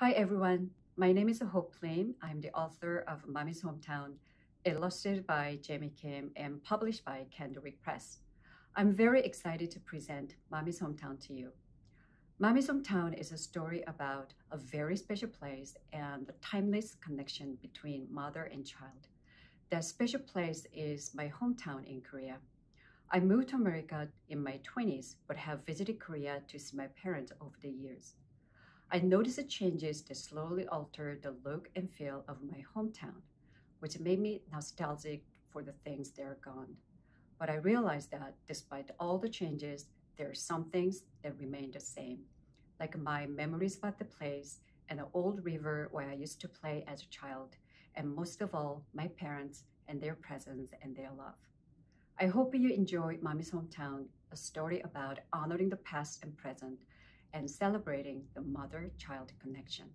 Hi everyone, my name is Hope Lim. I'm the author of Mommy's Hometown, illustrated by Jaime Kim and published by Candlewick Press. I'm very excited to present Mommy's Hometown to you. Mommy's Hometown is a story about a very special place and the timeless connection between mother and child. That special place is my hometown in Korea. I moved to America in my 20s, but have visited Korea to see my parents over the years. I noticed the changes that slowly altered the look and feel of my hometown, which made me nostalgic for the things that are gone. But I realized that despite all the changes, there are some things that remain the same, like my memories about the place and the old river where I used to play as a child, and most of all, my parents and their presence and their love. I hope you enjoy Mommy's Hometown, a story about honoring the past and present and celebrating the mother-child connection.